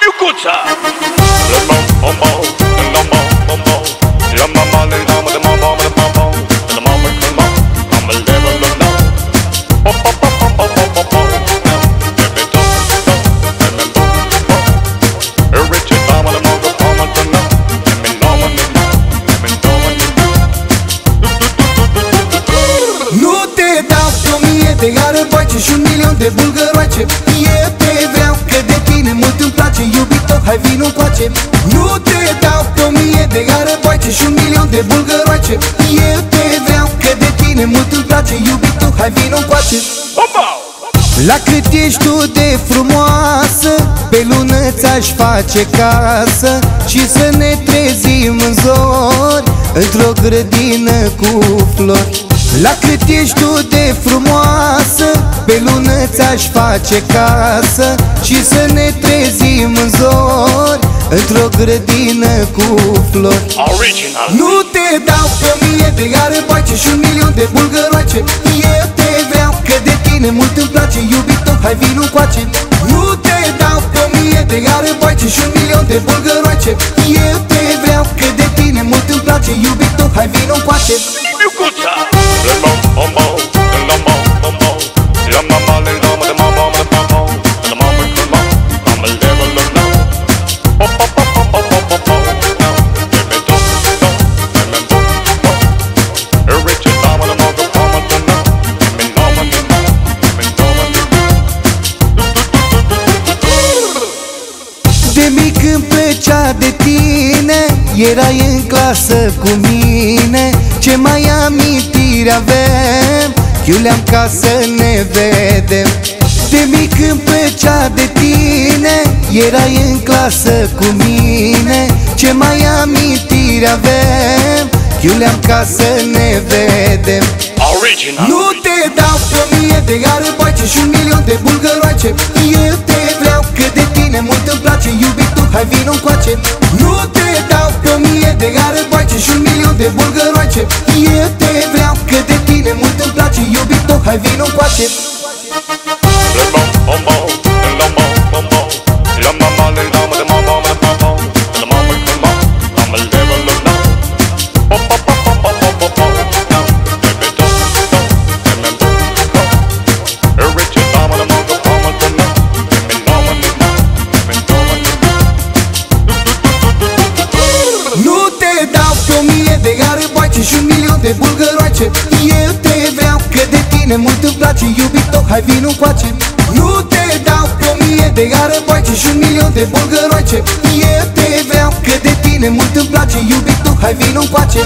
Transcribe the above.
Miucuța Nu te dau pe o mie de arăboace și un milion de bulgăroace Eu Iubito, hai vino coace Nu te dau pe o mie de arăboace și un milion de bulgăroace Eu te vreau că de tine mult îmi place Iubito, hai vino coace Opa! La cât ești tu de frumoasă Pe lună ți-aș face casă Și să ne trezim în zori Într-o grădină cu flori. La cât ești tu de frumoasă Pe lună ți-aș face casă Și să ne trezim în zori Într-o grădină cu flori. Original. Nu te dau pe mie de arăboace și un milion de bulgăroace. Eu te vreau că de tine mult îmi place Iubito, hai vino coace. Nu te dau pe mie de arăboace și un milion de bulgăroace. Eu te vreau că de tine mult îmi place Iubito, hai vino coace. Miucuța Erai în clasă cu mine Ce mai amintiri avem? Iuleam ca să ne vedem. De mic îmi plăcea de tine Erai în clasă cu mine Ce mai amintiri avem? Iuleam ca să ne vedem. Original. Nu te dau pe mie de arăboace și un milion de bulgăroace. Eu te vreau că de tine mult îmi place Iubito, hai vino coace. Nu de arăboace și un milion de bulgăroace. Eu te vreau că de tine mult îmi place. Iubito, hai vino de arăboace și un milion de bulgăroace. Eu te vreau că de tine mult îmi place Iubito, hai vino coace. Nu te dau pe o mie de arăboace și un milion de bulgăroace. Eu te vreau că de tine mult îmi place Iubito, hai vino coace